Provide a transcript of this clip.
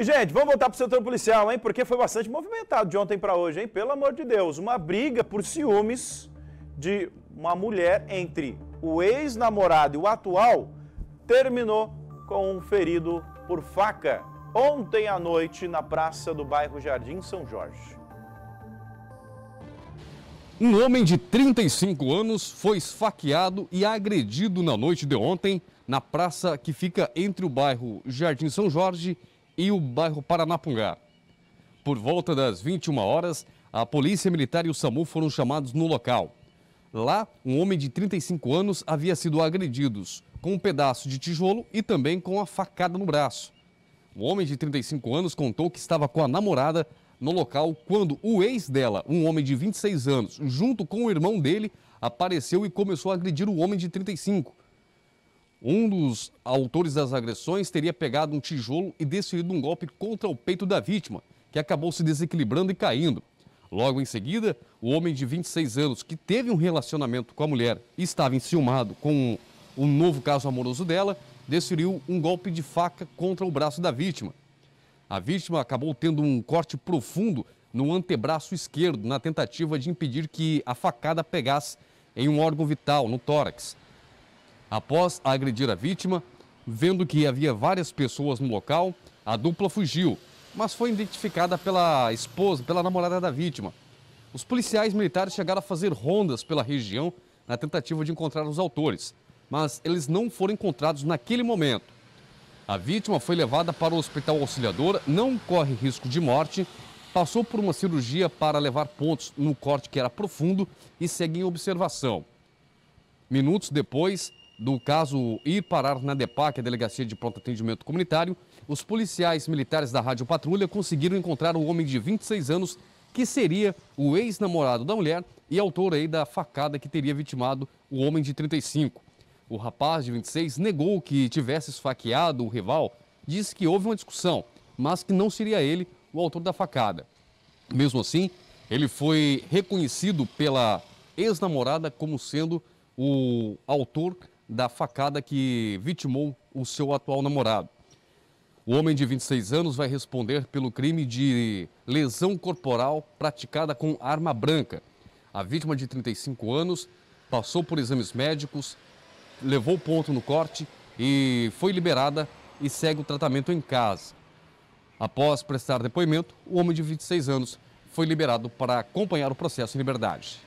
E, gente, vamos voltar para o setor policial, hein? Porque foi bastante movimentado de ontem para hoje, hein? Pelo amor de Deus. Uma briga por ciúmes de uma mulher entre o ex-namorado e o atual terminou com um ferido por faca ontem à noite na praça do bairro Jardim São Jorge. Um homem de 35 anos foi esfaqueado e agredido na noite de ontem na praça que fica entre o bairro Jardim São Jorge e o bairro Paranapungá. Por volta das 21 horas, a Polícia Militar e o SAMU foram chamados no local. Lá, um homem de 35 anos havia sido agredido com um pedaço de tijolo e também com a facada no braço. O homem de 35 anos contou que estava com a namorada no local quando o ex dela, um homem de 26 anos, junto com o irmão dele, apareceu e começou a agredir o homem de 35. Um dos autores das agressões teria pegado um tijolo e desferido um golpe contra o peito da vítima, que acabou se desequilibrando e caindo. Logo em seguida, o homem de 26 anos, que teve um relacionamento com a mulher e estava enciumado com o um novo caso amoroso dela, desferiu um golpe de faca contra o braço da vítima. A vítima acabou tendo um corte profundo no antebraço esquerdo, na tentativa de impedir que a facada pegasse em um órgão vital, no tórax. Após agredir a vítima, vendo que havia várias pessoas no local, a dupla fugiu, mas foi identificada pela esposa, pela namorada da vítima. Os policiais militares chegaram a fazer rondas pela região na tentativa de encontrar os autores, mas eles não foram encontrados naquele momento. A vítima foi levada para o hospital auxiliador, não corre risco de morte, passou por uma cirurgia para levar pontos no corte que era profundo e segue em observação. Minutos depois do caso ir parar na DEPAC, a Delegacia de Pronto Atendimento Comunitário, os policiais militares da Rádio Patrulha conseguiram encontrar um homem de 26 anos que seria o ex-namorado da mulher e autor aí da facada que teria vitimado o homem de 35. O rapaz de 26 negou que tivesse esfaqueado o rival, disse que houve uma discussão, mas que não seria ele o autor da facada. Mesmo assim, ele foi reconhecido pela ex-namorada como sendo o autor da facada que vitimou o seu atual namorado. O homem de 26 anos vai responder pelo crime de lesão corporal praticada com arma branca. A vítima de 35 anos passou por exames médicos, levou ponto no corte e foi liberada e segue o tratamento em casa. Após prestar depoimento, o homem de 26 anos foi liberado para acompanhar o processo em liberdade.